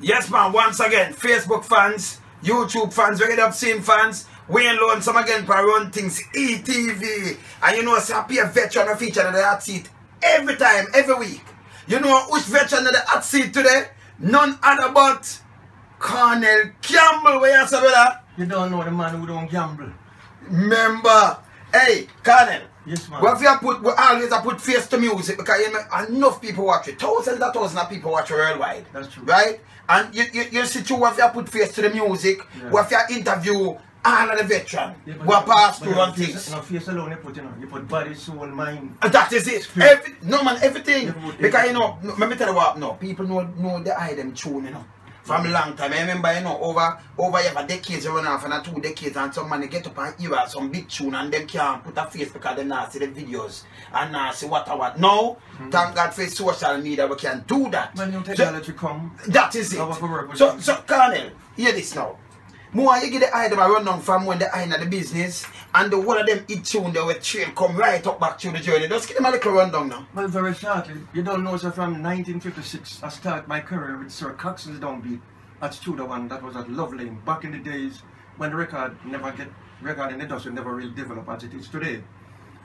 Yes, man. Once again, Facebook fans, YouTube fans, Reggae Dub Scene fans, Wayne Lonesome again for run things, ETV. And you know, say I a veteran a feature in the hot seat every time, every week. You know which veteran in the hot seat today? None other but Cornell Campbell. Where you say, brother? You don't know the man who don't gamble. Remember, hey, Cornell. Yes, man. What if you put, we always have put face to music because you know, enough people watch it. Thousands and thousands of people watch it worldwide. That's true. Right? And you, you, you see too, what if you put face to the music, Yeah. what if you interview all of the veterans Yeah, who are passed through face- things. No, face alone you put, you know. You put body, soul, mind. And that is it. Every, no man, everything. Because you know, no, let me tell you what, no, people know know the item tune, you know. From a long time. I remember, you know, over over ever decades you run off and a two decades and some man get up and hear some big tune and them can't put a face because they not see the videos and not see what or what. No, hmm. thank God for social media we can do that. When So- technology come, that is it. How about work with So, so Cornell, hear this now. More you get the item I run down from when the eye in the business and the one of them eat tune they were train come right up back to the journey. Just give them a little rundown now. well, very shortly, you don't know, so from 1956, I started my career with Sir Cox's Downbeat at Studio One. That was at Lovely back in the days when the record never get, record in the industry never really developed as it is today.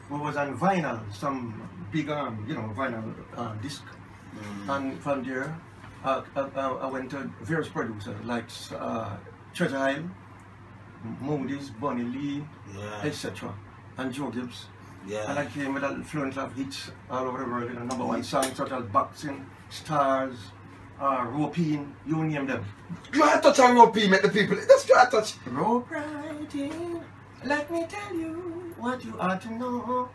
We was on vinyl, some big, um, you know, vinyl uh, disc. And from there, uh, I, I, I went to various producers like uh, Treasure Isle, Moody's, Bunny Lee, Yeah. etc. And Joe Gibbs. Yeah. And I came with a fluent of hits all over the world, you know, number one songs such as Boxing, Stars, uh, Ropeen, you name them. Try to touch a rope, make the people. Just try to touch. Rope riding, let me tell you what you ought to know.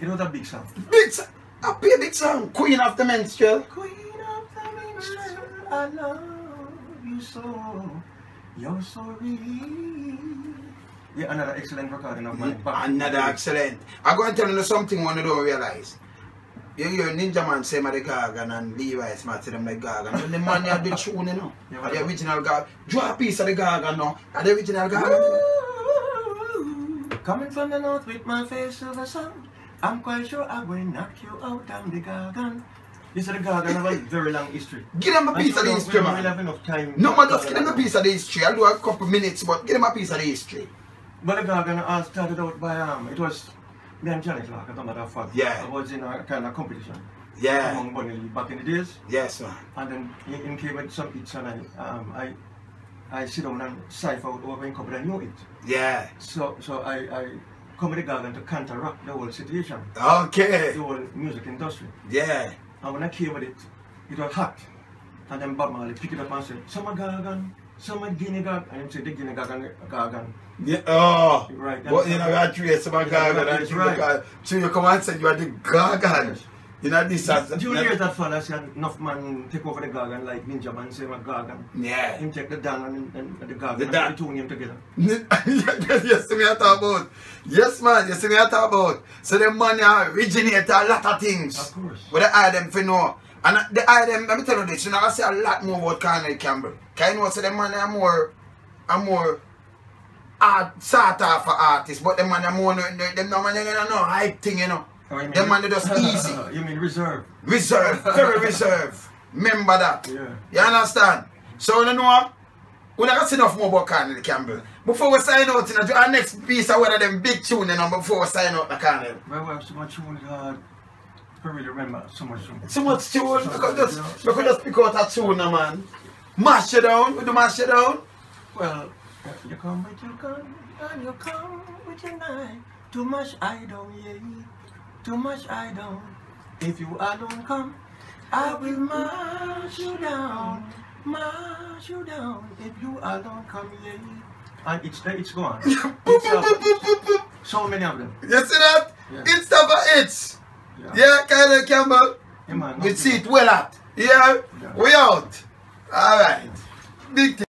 It was a big song. Big song. A big, big song. Queen of the Minstrel. Queen of the minstrel, I love you so. You're so real. Yeah, another excellent recording of mine. back Another excellent. I'm going to tell you something one you don't realize. You hear Ninja Man say my the Gorgon and Levi Smart to them like Gorgon. When the man have the tune, you know. Yeah, the original Gorgon. Draw a piece of the Gorgon now. And the original Gorgon. Coming from the north with my face of the sun, I'm quite sure I will knock you out on the Gorgon. This is the Gorgon have a very long history. Give them a piece of the history, we don't really man. have enough time. No, man, just give them a piece of the history. I'll do a couple minutes, but give them a piece of the history. But the Gorgon all started out by um, it was me and Johnny Clarke, as a matter of fact. Yeah. I was in a kind of competition Yeah. among Bunny back in the days. Yes, man. And then he, he came with some hits and I, um, I, I sit down and cipher out over in couple of new hits. Yeah. So, so I, I come with the Gorgon to counteract the whole situation, Okay. the whole music industry. Yeah. And when I came with it, it was hot. And then Bob Marley picked it up and said, some are Gorgon, some are guinea gag. And he said, the guinea the Gorgon. Yeah. Oh. Right. But you know, you are trace my Yeah, Gorgon. and right. right. So you come and say you are the Gorgon. Yes. You know, this has. Two years that I said, enough man take over the Gorgon like Ninja Man, say my Gorgon. Yeah. Him take the Dan and, and, and the Gorgon The and the two name together. yes, yes, see me I talk about. Yes, man, you see me I talk about. So the money originate a lot of things. Of course. But the item for know. And the item, let me tell you this, you know, I say a lot more about Cornell Campbell. Because you know, so the money are more, are more art, sort of for artists, but the man are more, them no man, you know, no hype thing, you know. Oh, you mean- Them man, they just easy. you mean reserve? Reserve, very reserve. Remember that. Yeah. You understand? So you know what? We not see enough more about Campbell. Before we sign out, you know, our next piece of one of them big tune, you know, before we sign out the Cornell. My wife so much tune. I really remember so much tune. So much tune, we could just, we could just pick out a tune, man. Mash it down, we do mash it down. Well, you come with your gun and you come with your knife. Too much I don't, yeah. Too much I don't. If you alone come, I will march you down. march you down. If you alone come, yeah. And it's there, it's gone. It's, so many of them. You see that? Yeah. It's for it's. Yeah. Yeah, Cornell Campbell. Yeah, man, We see it well at. Yeah, Yeah. we out. Alright. Big thing.